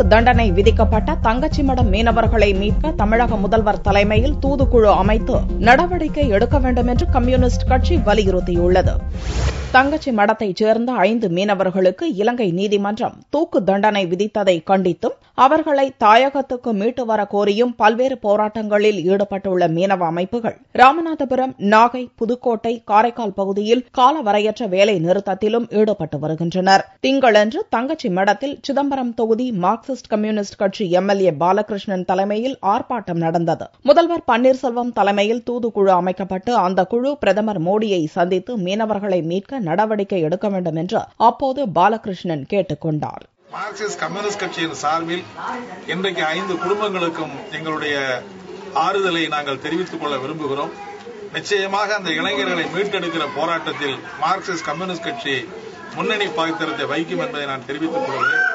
தூக்கு தண்டனை விதிக்கப்பட்ட தங்கச்சிமடம் மீனவர்களை மீட்க தமிழக முதல்வர் தலைமையில் தூதுக்குழு அமைத்து நடவடிக்கை எடுக்க வேண்டும் என்று கம்யூனிஸ்ட் கட்சி வலியுறுத்தியுள்ளது. தங்கச்சி மடத்தைச் சேர்ந்த ஐந்து மீனவர்களுக்கு இலங்கை நீதிமன்றம் தூக்கு தண்டனை விதித்ததை கண்டித்தும் அவர்களை தாயகத்துக்கு மீட்டு வர கோரியும் பல்வேறு போராட்டங்களில் ஈடுபட்டுள்ள மீனவ அமைப்புகள் ராமநாதபுரம் நாகை புதுக்கோட்டை காரைக்கால் பகுதியில் காலவரையற்ற வேலை நிறுத்தத்திலும் ஈடுபட்டு வருகின்றனர். திங்களன்று தங்கச்சி மடத்தில் சிதம்பரம் தொகுதி மார்க்சிஸ்ட் மார்க்சிஸ்ட் கம்யூனிஸ்ட் கட்சி எம்எல்ஏ பாலகிருஷ்ணன் தலைமையில் ஆர்ப்பாட்டம் நடந்தது. முதல்வர் பன்னீர்செல்வம் தலைமையில் தூதுக்குழு அமைக்கப்பட்டு அந்த குழு பிரதமர் மோடியை சந்தித்து மீனவர்களை மீட்க நடவடிக்கை எடுக்க வேண்டும் என்று அப்போது பாலகிருஷ்ணன் கேட்டுக் கொண்டார். மார்க்சிஸ்ட் கம்யூனிஸ்ட் கட்சியின் சார்பில் இன்றைக்கு ஐந்து குடும்பங்களுக்கும் எங்களுடைய ஆறுதலை நாங்கள் தெரிவித்துக் கொள்ள விரும்புகிறோம். நிச்சயமாக அந்த இளைஞர்களை மீட்டெடுக்கிற போராட்டத்தில் மார்க்சிஸ்ட் கம்யூனிஸ்ட் கட்சி முன்னணி பாத்திரத்தை வைக்கும் என்பதை நான் தெரிவித்துக் கொள்கிறேன்.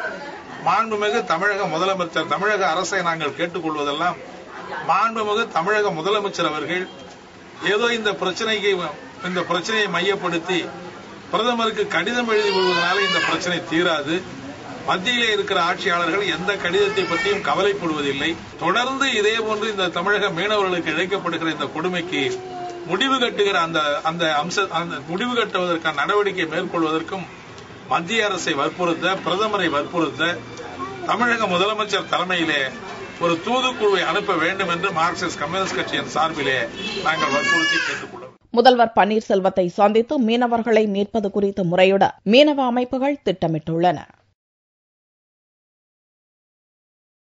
மாண்புமிகு தமிழக முதலமைச்சர் தமிழக அரசை நாங்கள் கேட்டுக்கொள்வதெல்லாம் மாண்புமிகு தமிழக முதலமைச்சர் அவர்கள் ஏதோ இந்த பிரச்சனைக்கு இந்த பிரச்சனையை மையப்படுத்தி பிரதமருக்கு கடிதம் எழுதி கொள்வதனால இந்த பிரச்சனை தீராது. மத்தியிலே இருக்கிற ஆட்சியாளர்கள் எந்த கடிதத்தை பற்றியும் கவலைப்படுவதில்லை. தொடர்ந்து இதே போன்று இந்த தமிழக மீனவர்களுக்கு இழைக்கப்படுகிற இந்த கொடுமைக்கு முடிவு கட்டுகிற அந்த அந்த அம்ச அந்த முடிவு கட்டுவதற்கான நடவடிக்கை மேற்கொள்வதற்கும் மத்திய அரசை வற்புறுத்த பிரதமரை வற்புறுத்த தமிழக முதலமைச்சர் தலைமையிலே ஒரு தூதுக்குழுவை அனுப்ப வேண்டும் என்று மார்க்சிஸ்ட் கம்யூனிஸ்ட் கட்சியின் சார்பிலே நாங்கள் வற்புறுத்தி கேட்டுக்கொள்வோம் முதல்வர் பன்னீர்செல்வத்தை சந்தித்து மீனவர்களை மீட்பது குறித்து முறையிட மீனவ அமைப்புகள் திட்டமிட்டுள்ளன.